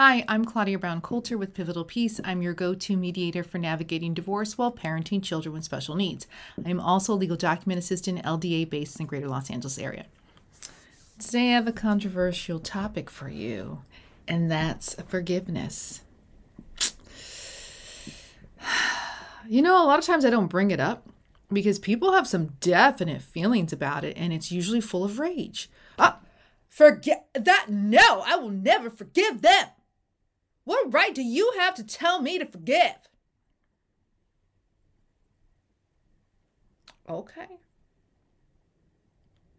Hi, I'm Claudia Brown Coulter with Pivotal Peace. I'm your go to mediator for navigating divorce while parenting children with special needs. I'm also a legal document assistant, LDA based in the greater Los Angeles area. Today I have a controversial topic for you, and that's forgiveness. You know, a lot of times I don't bring it up because people have some definite feelings about it, and it's usually full of rage. Ah, forget that. No, I will never forgive them. What right do you have to tell me to forgive? Okay.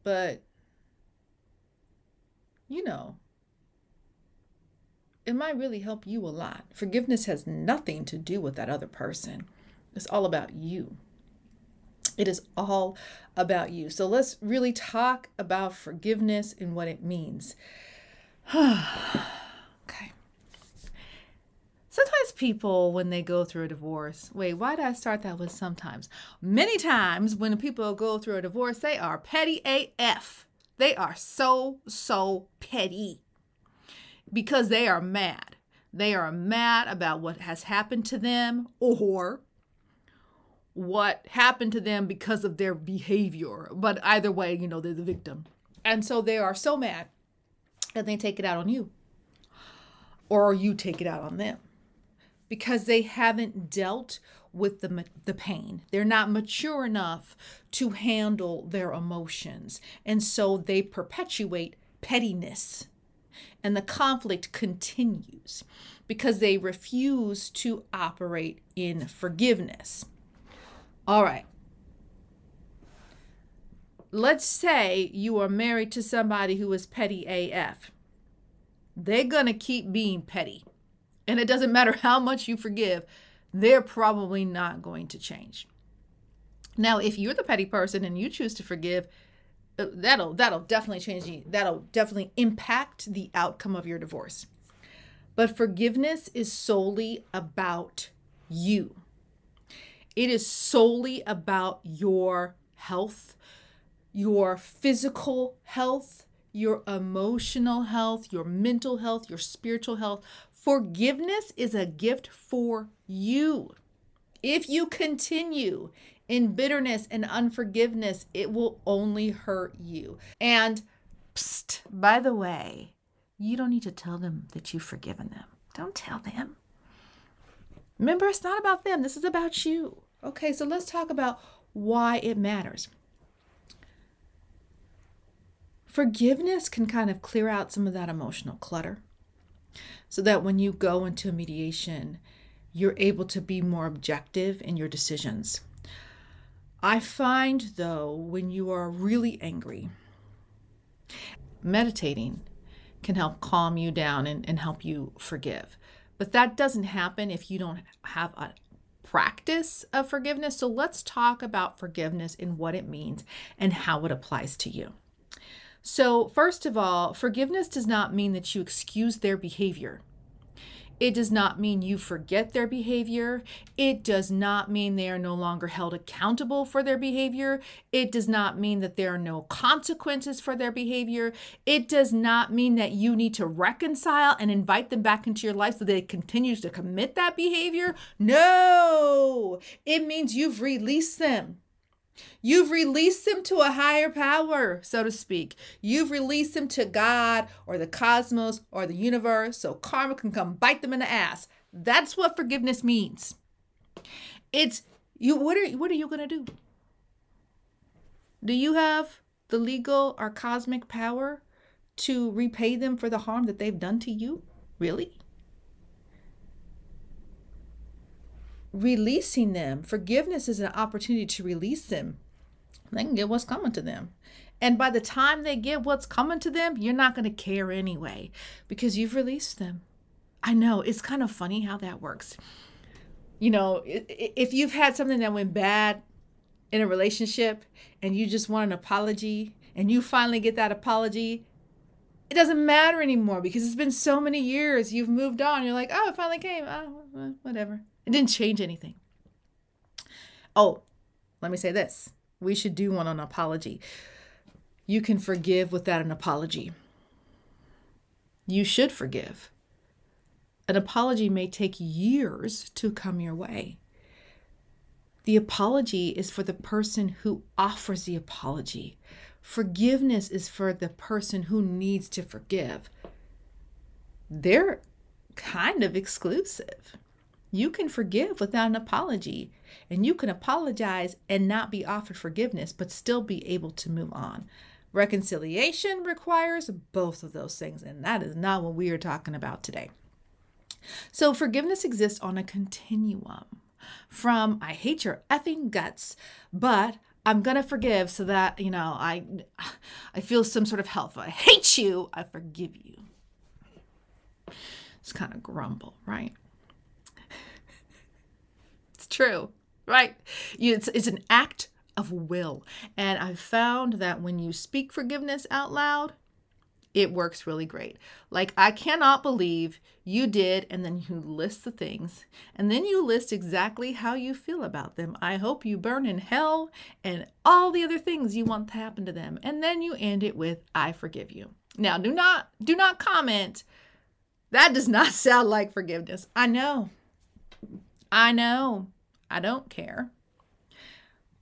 But, you know, it might really help you a lot. Forgiveness has nothing to do with that other person, it's all about you. It is all about you. So let's really talk about forgiveness and what it means. Sometimes people, when they go through a divorce, wait, why did I start that with sometimes? Many times when people go through a divorce, they are petty AF. They are so, so petty because they are mad. They are mad about what has happened to them or what happened to them because of their behavior. But either way, you know, they're the victim. And so they are so mad that they take it out on you or you take it out on them because they haven't dealt with the, the pain. They're not mature enough to handle their emotions. And so they perpetuate pettiness. And the conflict continues because they refuse to operate in forgiveness. All right. Let's say you are married to somebody who is petty AF. They're going to keep being petty and it doesn't matter how much you forgive, they're probably not going to change. Now, if you're the petty person and you choose to forgive, uh, that'll that'll definitely change you. That'll definitely impact the outcome of your divorce. But forgiveness is solely about you. It is solely about your health, your physical health, your emotional health, your mental health, your spiritual health. Forgiveness is a gift for you. If you continue in bitterness and unforgiveness, it will only hurt you. And psst, by the way, you don't need to tell them that you've forgiven them. Don't tell them. Remember, it's not about them, this is about you. Okay, so let's talk about why it matters. Forgiveness can kind of clear out some of that emotional clutter so that when you go into mediation, you're able to be more objective in your decisions. I find, though, when you are really angry, meditating can help calm you down and, and help you forgive. But that doesn't happen if you don't have a practice of forgiveness. So let's talk about forgiveness and what it means and how it applies to you. So, first of all, forgiveness does not mean that you excuse their behavior. It does not mean you forget their behavior. It does not mean they are no longer held accountable for their behavior. It does not mean that there are no consequences for their behavior. It does not mean that you need to reconcile and invite them back into your life so they continue to commit that behavior. No, it means you've released them. You've released them to a higher power, so to speak. You've released them to God or the cosmos or the universe so karma can come bite them in the ass. That's what forgiveness means. It's you what are what are you going to do? Do you have the legal or cosmic power to repay them for the harm that they've done to you? Really? Releasing them. Forgiveness is an opportunity to release them. They can get what's coming to them. And by the time they get what's coming to them, you're not going to care anyway because you've released them. I know it's kind of funny how that works. You know, if you've had something that went bad in a relationship and you just want an apology and you finally get that apology, it doesn't matter anymore because it's been so many years. You've moved on. You're like, oh, it finally came. Oh, whatever. It didn't change anything. Oh, let me say this. We should do one on apology. You can forgive without an apology. You should forgive. an apology may take years to come your way. The apology is for the person who offers the apology. Forgiveness is for the person who needs to forgive. They're kind of exclusive. You can forgive without an apology, and you can apologize and not be offered forgiveness, but still be able to move on. Reconciliation requires both of those things, and that is not what we are talking about today. So, forgiveness exists on a continuum from I hate your effing guts, but I'm gonna forgive so that you know I I feel some sort of health. I hate you, I forgive you. It's kind of grumble, right? True, right? It's it's an act of will, and I've found that when you speak forgiveness out loud, it works really great. Like, I cannot believe you did, and then you list the things, and then you list exactly how you feel about them. I hope you burn in hell and all the other things you want to happen to them. And then you end it with, I forgive you. Now, do not do not comment. That does not sound like forgiveness. I know. I know. I don't care.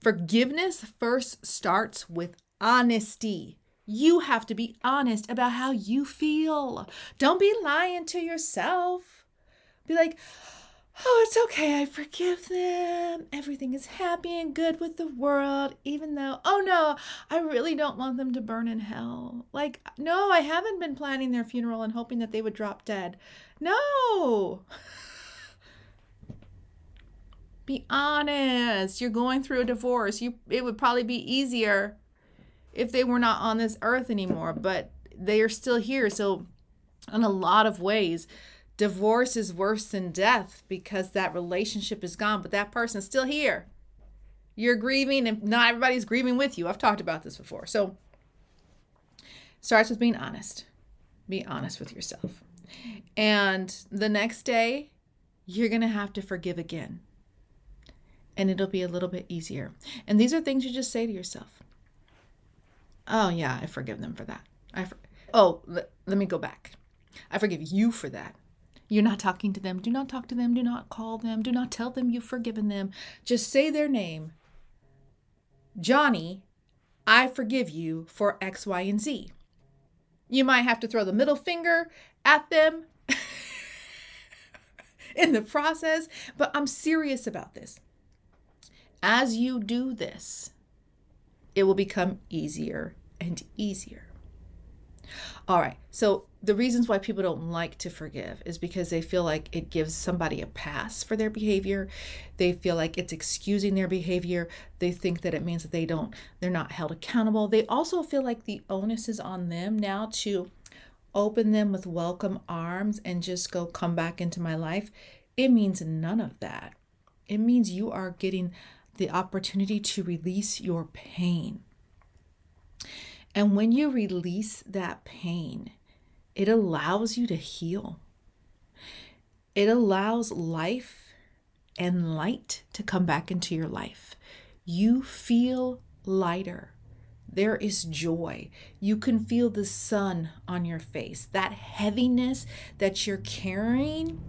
Forgiveness first starts with honesty. You have to be honest about how you feel. Don't be lying to yourself. Be like, oh, it's okay. I forgive them. Everything is happy and good with the world, even though, oh no, I really don't want them to burn in hell. Like, no, I haven't been planning their funeral and hoping that they would drop dead. No. Be honest. You're going through a divorce. You it would probably be easier if they were not on this earth anymore, but they are still here. So, in a lot of ways, divorce is worse than death because that relationship is gone, but that person's still here. You're grieving, and not everybody's grieving with you. I've talked about this before. So, starts with being honest. Be honest with yourself. And the next day, you're going to have to forgive again. And it'll be a little bit easier. And these are things you just say to yourself. Oh, yeah, I forgive them for that. I for- oh, let, let me go back. I forgive you for that. You're not talking to them. Do not talk to them. Do not call them. Do not tell them you've forgiven them. Just say their name. Johnny, I forgive you for X, Y, and Z. You might have to throw the middle finger at them in the process, but I'm serious about this. As you do this, it will become easier and easier. All right, so the reasons why people don't like to forgive is because they feel like it gives somebody a pass for their behavior. They feel like it's excusing their behavior. They think that it means that they don't, they're not held accountable. They also feel like the onus is on them now to open them with welcome arms and just go, come back into my life. It means none of that. It means you are getting the opportunity to release your pain. And when you release that pain, it allows you to heal. It allows life and light to come back into your life. You feel lighter. There is joy. You can feel the sun on your face. That heaviness that you're carrying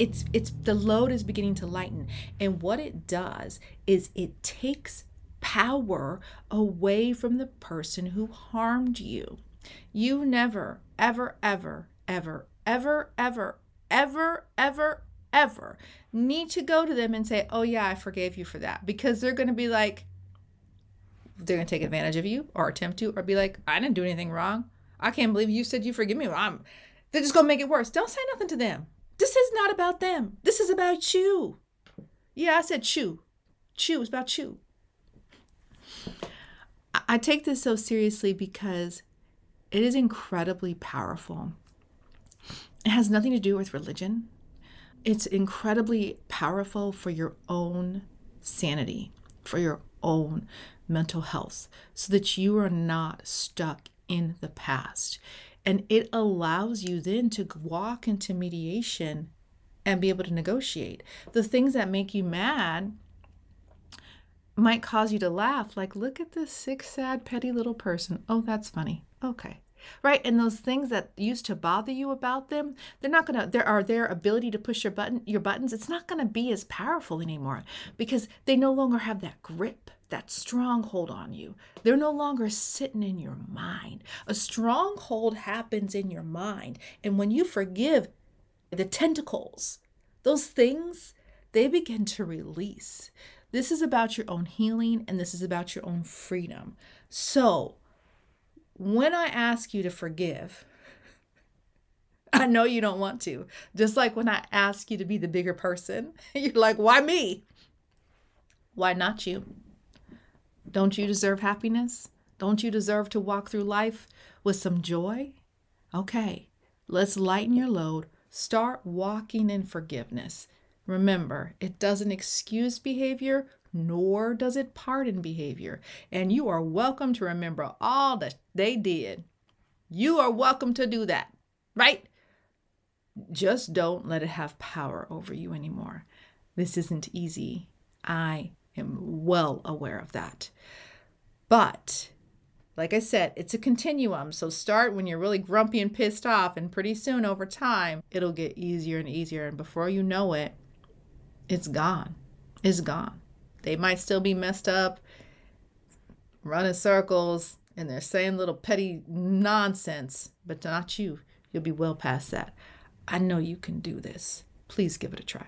it's it's the load is beginning to lighten. And what it does is it takes power away from the person who harmed you. You never ever ever ever ever ever ever ever ever need to go to them and say oh yeah i forgave you for that. Because they're going to be like they're going to take advantage of you or attempt to or be like i didn't do anything wrong. I can't believe you said you forgive me. I'm they're just going to make it worse. Don't say nothing to them this is not about them. This is about you. Yeah, I said chew. Chew is about you. I take this so seriously because it is incredibly powerful. It has nothing to do with religion. It's incredibly powerful for your own sanity, for your own mental health, so that you are not stuck in the past. And it allows you then to walk into mediation and be able to negotiate. The things that make you mad might cause you to laugh, like, look at this sick, sad, petty little person. Oh, that's funny. Okay. Right? And those things that used to bother you about them, they're not gonna. There are their ability to push your button, your buttons. It's not gonna be as powerful anymore because they no longer have that grip, that stronghold on you. They're no longer sitting in your mind. A stronghold happens in your mind, and when you forgive, the tentacles, those things, they begin to release. This is about your own healing and this is about your own freedom. So, when I ask you to forgive, I know you don't want to. Just like when I ask you to be the bigger person, you're like, why me? Why not you? Don't you deserve happiness? Don't you deserve to walk through life with some joy? Okay, let's lighten your load. Start walking in forgiveness. Remember, it doesn't excuse behavior, nor does it pardon behavior. And you are welcome to remember all that they did. You are welcome to do that, right? Just don't let it have power over you anymore. This isn't easy. I am well aware of that. But like I said, it's a continuum. So start when you're really grumpy and pissed off, and pretty soon over time, it'll get easier and easier. And before you know it, it's gone. It's gone. They might still be messed up, running circles, and they're saying little petty nonsense, but not you. You'll be well past that. I know you can do this. Please give it a try.